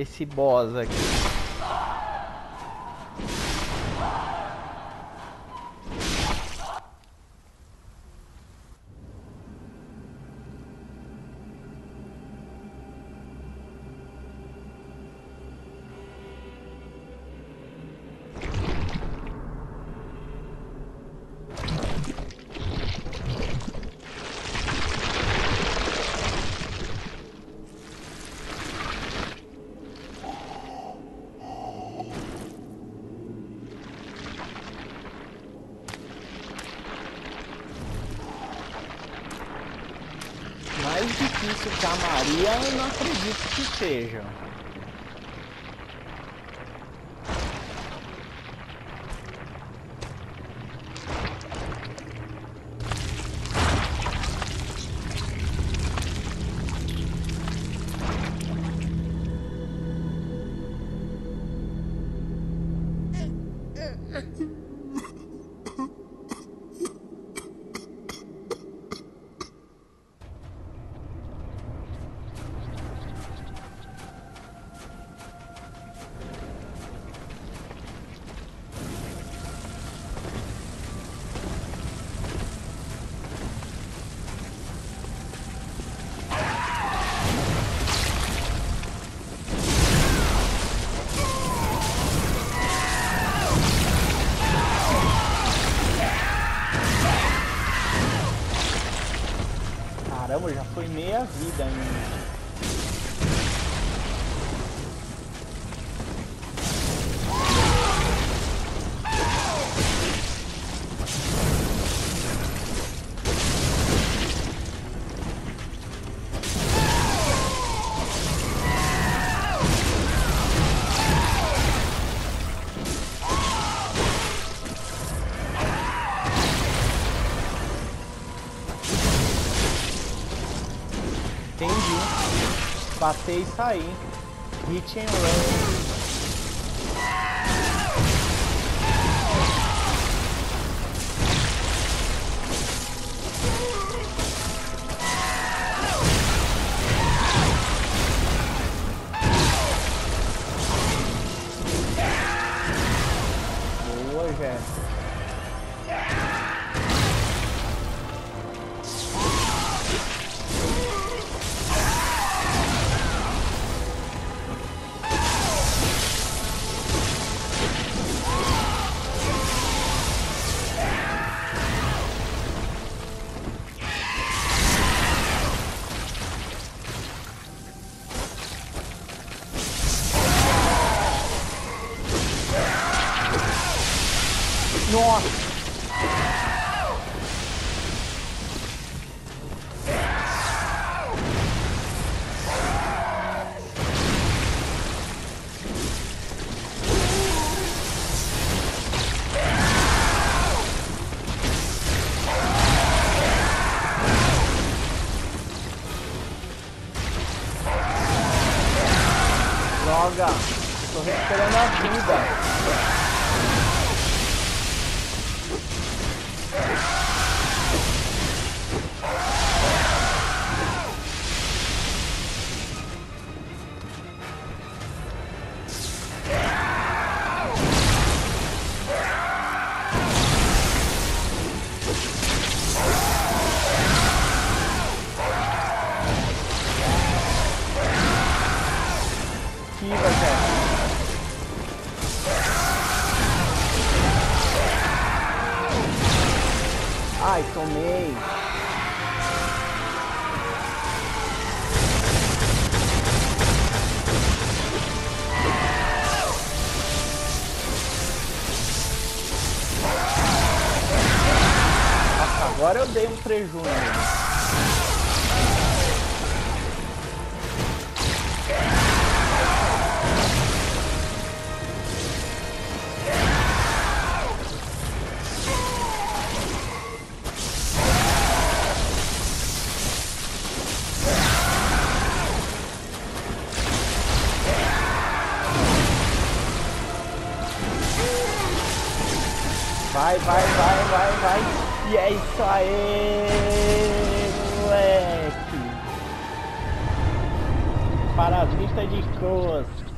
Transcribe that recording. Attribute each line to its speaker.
Speaker 1: esse boss aqui. Mais difícil a Maria, eu não acredito que seja. Caramba, já foi meia vida ainda. Bater e sair. Hit and run. Nossa! Droga! Tô recuperando a vida. Ai, tomei. Nossa, agora eu dei um prejuízo Vai, vai, vai, vai, vai. E é isso aí, moleque. Vista de costas.